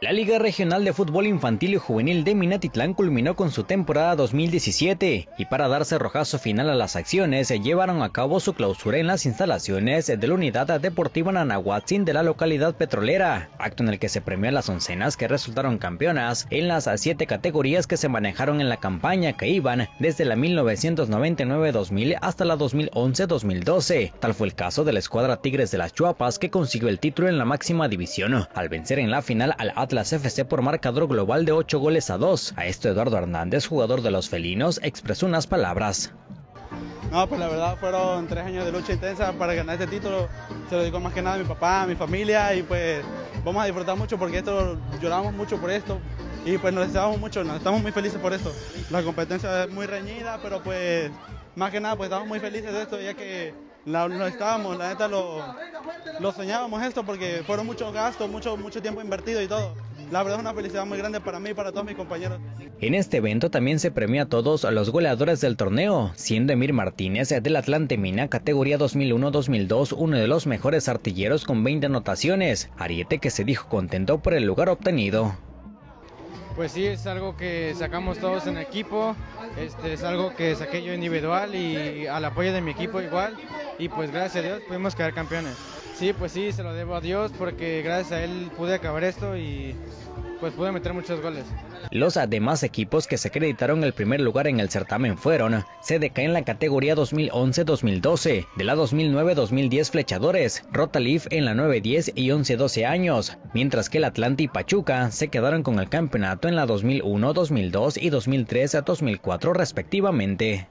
La Liga Regional de Fútbol Infantil y Juvenil de Minatitlán culminó con su temporada 2017 y para darse rojazo final a las acciones se llevaron a cabo su clausura en las instalaciones de la Unidad Deportiva Nanahuatzin de la localidad petrolera, acto en el que se premió a las oncenas que resultaron campeonas en las siete categorías que se manejaron en la campaña que iban desde la 1999-2000 hasta la 2011-2012. Tal fue el caso de la escuadra Tigres de las Chuapas que consiguió el título en la máxima división al vencer en la final al Atlas FC por marcador global de 8 goles a 2. A esto Eduardo Hernández, jugador de los felinos, expresó unas palabras. No, pues la verdad fueron tres años de lucha intensa para ganar este título. Se lo digo más que nada a mi papá, a mi familia y pues vamos a disfrutar mucho porque esto lloramos mucho por esto y pues nos deseamos mucho, nos estamos muy felices por esto. La competencia es muy reñida, pero pues más que nada pues estamos muy felices de esto ya que lo estábamos, la neta lo, lo soñábamos esto porque fueron muchos gastos, mucho, mucho tiempo invertido y todo. La verdad es una felicidad muy grande para mí y para todos mis compañeros. En este evento también se premió a todos los goleadores del torneo, siendo Emir Martínez del Atlante Mina categoría 2001-2002 uno de los mejores artilleros con 20 anotaciones, ariete que se dijo contento por el lugar obtenido. Pues sí, es algo que sacamos todos en equipo, este, es algo que saqué yo individual y al apoyo de mi equipo igual, y pues gracias a Dios pudimos quedar campeones. Sí, pues sí, se lo debo a Dios porque gracias a él pude acabar esto y pues pude meter muchos goles. Los demás equipos que se acreditaron el primer lugar en el certamen fueron CDK en la categoría 2011-2012, de la 2009-2010 Flechadores, Rotalif en la 9-10 y 11-12 años, mientras que el Atlante y Pachuca se quedaron con el campeonato en la 2001-2002 y 2003-2004 respectivamente.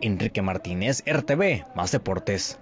Enrique Martínez, RTV, Más Deportes.